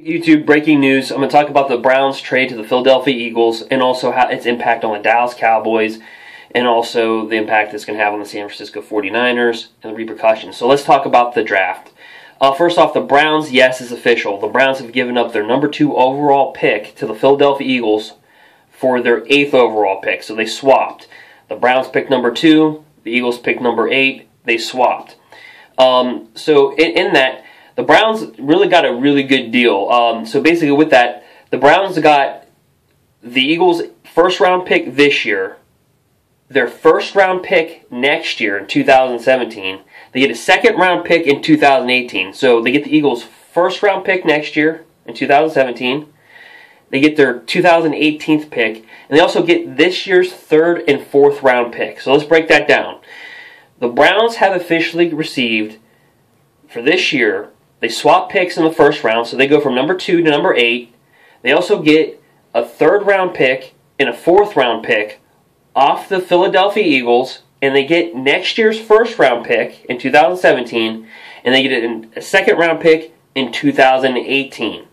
YouTube breaking news. I'm going to talk about the Browns trade to the Philadelphia Eagles and also how its impact on the Dallas Cowboys and also the impact it's going to have on the San Francisco 49ers and the repercussions. So let's talk about the draft. Uh, first off, the Browns, yes, is official. The Browns have given up their number two overall pick to the Philadelphia Eagles for their eighth overall pick. So they swapped. The Browns picked number two, the Eagles picked number eight. They swapped. Um, so in, in that, the Browns really got a really good deal. Um, so basically, with that, the Browns got the Eagles' first round pick this year, their first round pick next year in 2017. They get a second round pick in 2018. So they get the Eagles' first round pick next year in 2017. They get their 2018 pick, and they also get this year's third and fourth round pick. So let's break that down. The Browns have officially received for this year they swap picks in the first round, so they go from number two to number eight. They also get a third round pick and a fourth round pick off the Philadelphia Eagles, and they get next year's first round pick in 2017, and they get a second round pick in 2018.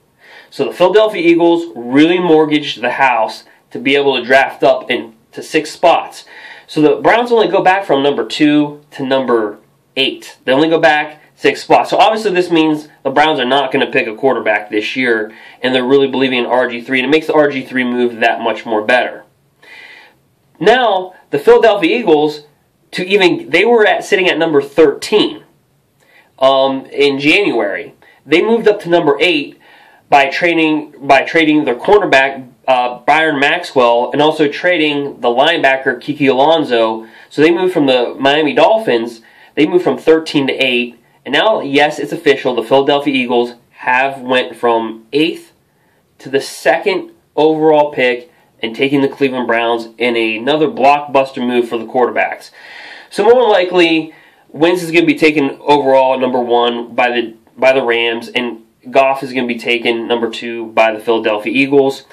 So the Philadelphia Eagles really mortgaged the house to be able to draft up into six spots. So the Browns only go back from number two to number eight. They only go back six spots. So obviously this means the Browns are not going to pick a quarterback this year, and they're really believing in RG3, and it makes the RG3 move that much more better. Now, the Philadelphia Eagles, to even they were at sitting at number 13 um, in January. They moved up to number eight by trading by trading their cornerback uh, Byron Maxwell and also trading the linebacker Kiko Alonso. So they moved from the Miami Dolphins. They moved from 13 to 8 and now, yes, it's official. The Philadelphia Eagles have went from eighth to the second overall pick and taking the Cleveland Browns in another blockbuster move for the quarterbacks. So more likely, Wentz is going to be taken overall number one by the by the Rams, and Goff is going to be taken number two by the Philadelphia Eagles.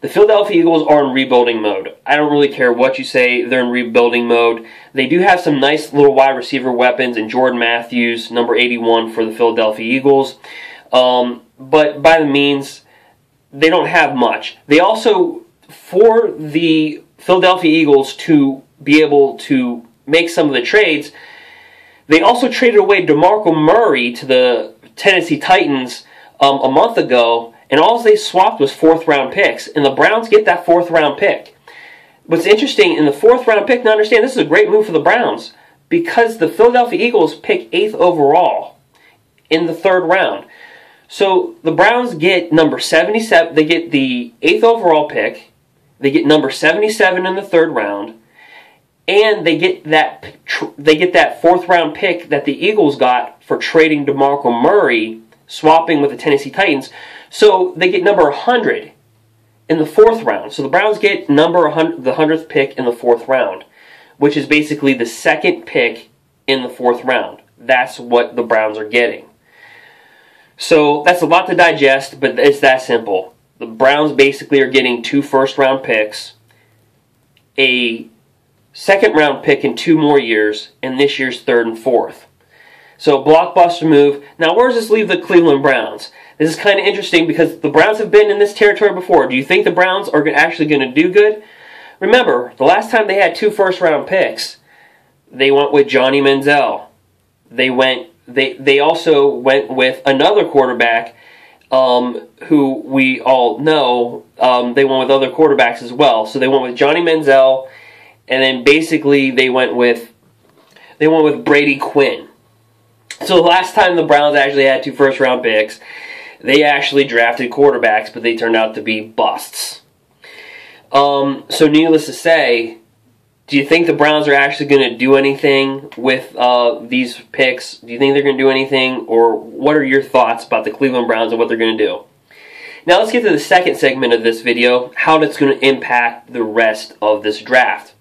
The Philadelphia Eagles are in rebuilding mode. I don't really care what you say, they're in rebuilding mode. They do have some nice little wide receiver weapons in Jordan Matthews, number 81 for the Philadelphia Eagles. Um, but by the means, they don't have much. They also, for the Philadelphia Eagles to be able to make some of the trades, they also traded away DeMarco Murray to the Tennessee Titans um, a month ago and all they swapped was fourth round picks, and the Browns get that fourth round pick. What's interesting in the fourth round pick, now understand this is a great move for the Browns because the Philadelphia Eagles pick eighth overall in the third round. So the Browns get number 77, they get the eighth overall pick, they get number 77 in the third round, and they get that they get that fourth round pick that the Eagles got for trading DeMarco Murray, swapping with the Tennessee Titans. So they get number 100 in the fourth round. So the Browns get number 100, the 100th pick in the fourth round, which is basically the second pick in the fourth round. That's what the Browns are getting. So that's a lot to digest, but it's that simple. The Browns basically are getting two first round picks, a second round pick in two more years, and this year's third and fourth. So blockbuster move. Now where does this leave the Cleveland Browns? This is kind of interesting because the Browns have been in this territory before. Do you think the Browns are actually going to do good? Remember, the last time they had two first round picks, they went with Johnny Manziel. They went they they also went with another quarterback um, who we all know. Um, they went with other quarterbacks as well. So they went with Johnny Manziel, and then basically they went with they went with Brady Quinn. So last time the Browns actually had two first round picks, they actually drafted quarterbacks, but they turned out to be busts. Um, so needless to say, do you think the Browns are actually going to do anything with uh, these picks? Do you think they're going to do anything, or what are your thoughts about the Cleveland Browns and what they're going to do? Now let's get to the second segment of this video, how that's going to impact the rest of this draft.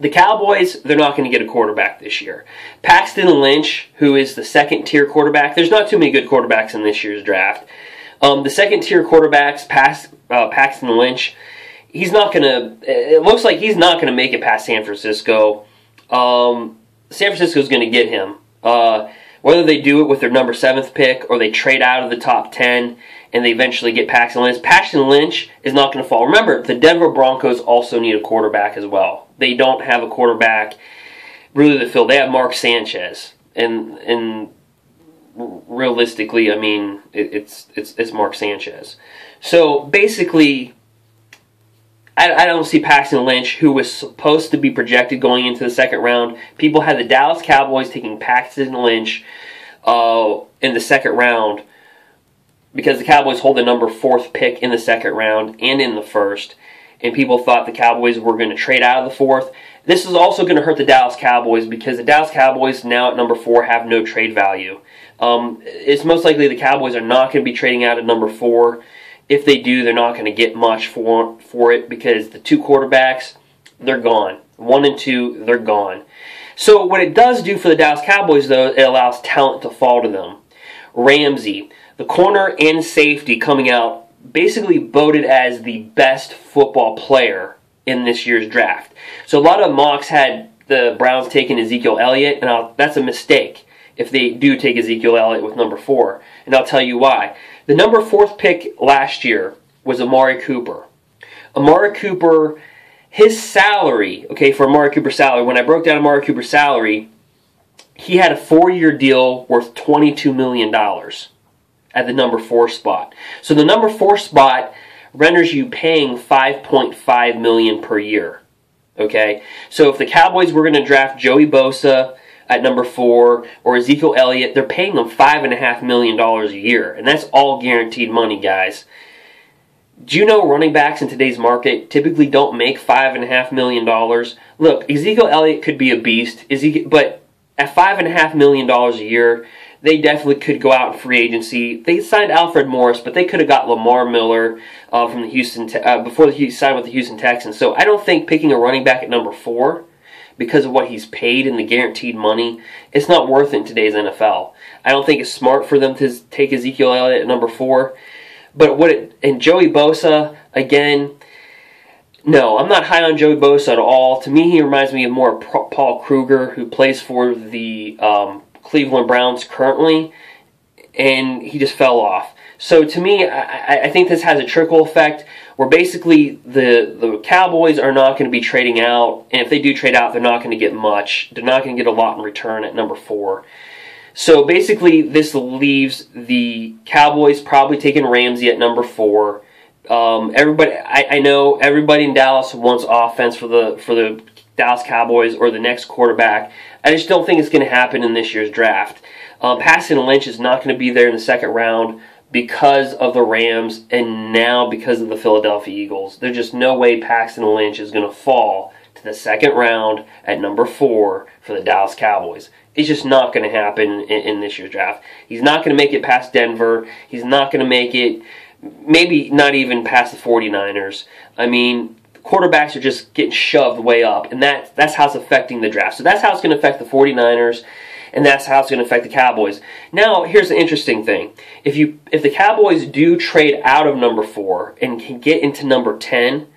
The Cowboys, they're not going to get a quarterback this year. Paxton Lynch, who is the second tier quarterback, there's not too many good quarterbacks in this year's draft. Um, the second tier quarterbacks, past uh, Paxton Lynch, he's not going to, it looks like he's not going to make it past San Francisco. Um, San Francisco's going to get him. Uh, whether they do it with their number seventh pick or they trade out of the top 10 and they eventually get Paxton Lynch. Paxton Lynch is not going to fall. Remember, the Denver Broncos also need a quarterback as well. They don't have a quarterback really to fill. They have Mark Sanchez, and and realistically, I mean, it, it's it's it's Mark Sanchez. So basically, I, I don't see Paxton Lynch, who was supposed to be projected going into the second round. People had the Dallas Cowboys taking Paxton Lynch uh, in the second round because the Cowboys hold the number fourth pick in the second round and in the first, and people thought the Cowboys were going to trade out of the fourth. This is also going to hurt the Dallas Cowboys because the Dallas Cowboys now at number four have no trade value. Um, it's most likely the Cowboys are not going to be trading out at number four. If they do, they're not going to get much for for it because the two quarterbacks they're gone. One and two, they're gone. So what it does do for the Dallas Cowboys, though, it allows talent to fall to them. Ramsey, the corner and safety coming out, basically voted as the best football player in this year's draft. So a lot of mocks had the Browns taking Ezekiel Elliott, and I'll, that's a mistake if they do take Ezekiel Elliott with number four. And I'll tell you why. The number fourth pick last year was Amari Cooper. Amari Cooper, his salary, okay, for Amari Cooper's salary, when I broke down Amari Cooper's salary, he had a four year deal worth $22 million at the number four spot. So the number four spot renders you paying 5.5 million per year. Okay? So if the Cowboys were going to draft Joey Bosa at number four or Ezekiel Elliott, they're paying them five and a half million dollars a year. And that's all guaranteed money, guys. Do you know running backs in today's market typically don't make five and a half million dollars? Look, Ezekiel Elliott could be a beast, Ezekiel, but at five and a half million dollars a year, they definitely could go out in free agency. They signed Alfred Morris, but they could have got Lamar Miller uh, from the Houston uh, before he signed with the Houston Texans. So I don't think picking a running back at number four because of what he's paid and the guaranteed money, it's not worth it in today's NFL. I don't think it's smart for them to take Ezekiel Elliott at number four. But what it, and Joey Bosa again. No, I'm not high on Joey Bosa at all. To me, he reminds me of more Paul Kruger, who plays for the um, Cleveland Browns currently, and he just fell off. So to me, I, I think this has a trickle effect where basically the the Cowboys are not going to be trading out, and if they do trade out, they're not going to get much. They're not going to get a lot in return at number four. So basically, this leaves the Cowboys probably taking Ramsey at number four. Um, everybody, I, I know everybody in Dallas wants offense for the for the Dallas Cowboys or the next quarterback. I just don't think it's going to happen in this year's draft. Um, Paxton Lynch is not going to be there in the second round because of the Rams and now because of the Philadelphia Eagles. There's just no way Paxton Lynch is going to fall to the second round at number four for the Dallas Cowboys. It's just not going to happen in, in this year's draft. He's not going to make it past Denver. He's not going to make it, maybe not even past the 49ers. I mean, quarterbacks are just getting shoved way up, and that that's how it's affecting the draft. So that's how it's going to affect the 49ers, and that's how it's going to affect the Cowboys. Now, here's the interesting thing: if you if the Cowboys do trade out of number four and can get into number 10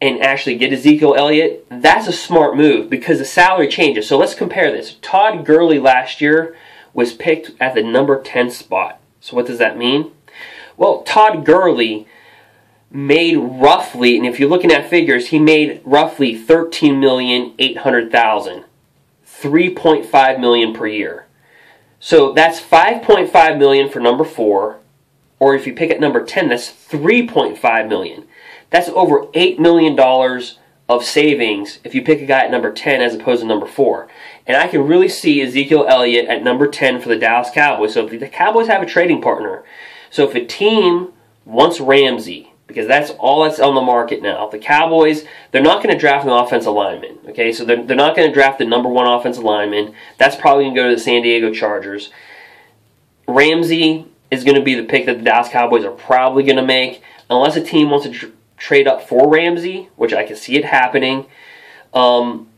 and actually get Ezekiel Elliott, that's a smart move because the salary changes. So let's compare this. Todd Gurley last year was picked at the number 10 spot. So what does that mean? Well, Todd Gurley made roughly, and if you're looking at figures, he made roughly 13,800,000. 3.5 million per year. So that's 5.5 million for number 4, or if you pick at number 10, that's 3.5 million. That's over 8 million dollars of savings if you pick a guy at number 10 as opposed to number 4. And I can really see Ezekiel Elliott at number 10 for the Dallas Cowboys. So if the Cowboys have a trading partner, so if a team wants Ramsey, because that's all that's on the market now. The Cowboys, they're not going to draft an offensive lineman. Okay, so they're, they're not going to draft the number one offensive lineman. That's probably going to go to the San Diego Chargers. Ramsey is going to be the pick that the Dallas Cowboys are probably going to make, unless a team wants to tr- trade up for Ramsey, which I can see it happening. Um,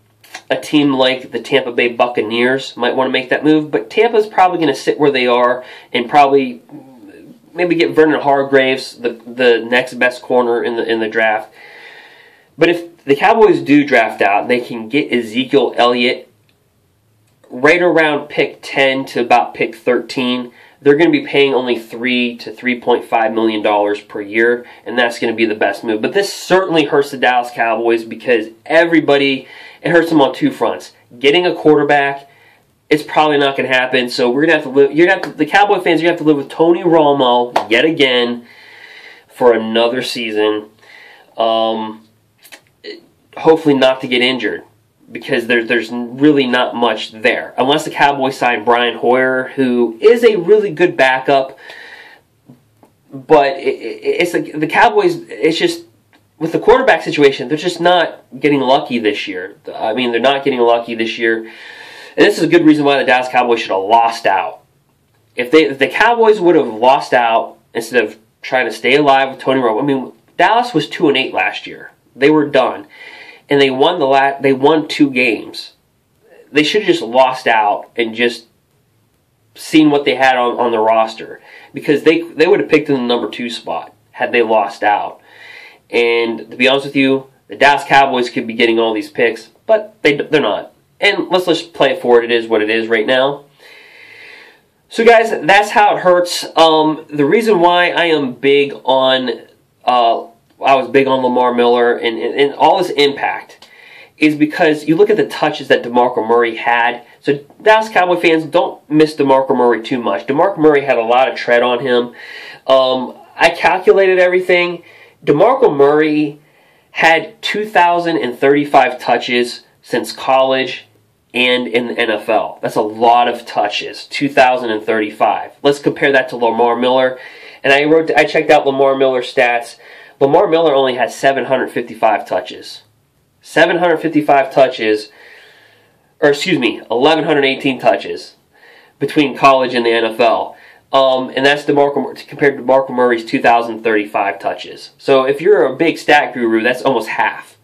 a team like the Tampa Bay Buccaneers might want to make that move, but Tampa's probably going to sit where they are and probably maybe get Vernon Hargreaves, the the next best corner in the in the draft. But if the Cowboys do draft out, they can get Ezekiel Elliott right around pick 10 to about pick 13. they're going to be paying only three to three point five million dollars per year, and that's going to be the best move. But this certainly hurts the Dallas Cowboys because everybody it hurts them on two fronts. Getting a quarterback, it's probably not going to happen. So we're going to have to live. You're going to have to, the Cowboy fans. You have to live with Tony Romo yet again for another season. Um, hopefully not to get injured because there, there's really not much there. Unless the Cowboys sign Brian Hoyer, who is a really good backup. But it, it, it's the, the Cowboys, it's just, with the quarterback situation, they're just not getting lucky this year. I mean, they're not getting lucky this year. And this is a good reason why the Dallas Cowboys should have lost out. If, they, if the Cowboys would have lost out instead of trying to stay alive with Tony Romo, I mean, Dallas was 2 and 8 last year. They were done and they won the la- they won two games. They should have just lost out and just seen what they had on, on the roster because they they would have picked in the number two spot had they lost out. And to be honest with you, the Dallas Cowboys could be getting all these picks, but they they're not. And let's just play it for it. It is what it is right now. So guys, that's how it hurts. Um, the reason why I am big on uh, I was big on Lamar Miller and, and, and all his impact is because you look at the touches that DeMarco Murray had. So Dallas Cowboy fans, don't miss DeMarco Murray too much. DeMarco Murray had a lot of tread on him. Um, I calculated everything. DeMarco Murray had 2,035 touches since college and in the NFL. That's a lot of touches, 2,035. Let's compare that to Lamar Miller. And I wrote, I checked out Lamar Miller's stats. Lamar Miller only has 755 touches. 755 touches, or excuse me, 1,118 touches between college and the NFL. Um, and that's DeMarco, compared to DeMarco Murray's 2,035 touches. So if you're a big stat guru, that's almost half.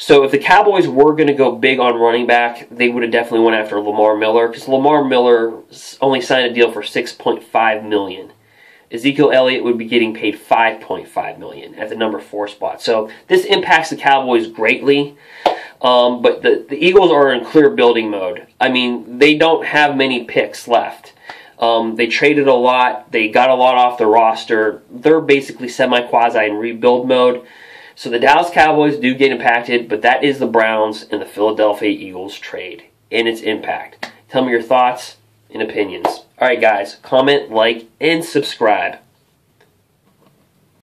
So if the Cowboys were going to go big on running back, they would have definitely went after Lamar Miller because Lamar Miller only signed a deal for 6.5 million. Ezekiel Elliott would be getting paid 5.5 million at the number four spot. So this impacts the Cowboys greatly. Um, but the, the Eagles are in clear building mode. I mean, they don't have many picks left. Um, they traded a lot. They got a lot off the roster. They're basically semi quasi in rebuild mode. So the Dallas Cowboys do get impacted, but that is the Browns and the Philadelphia Eagles trade and its impact. Tell me your thoughts and opinions. All right, guys, comment, like, and subscribe.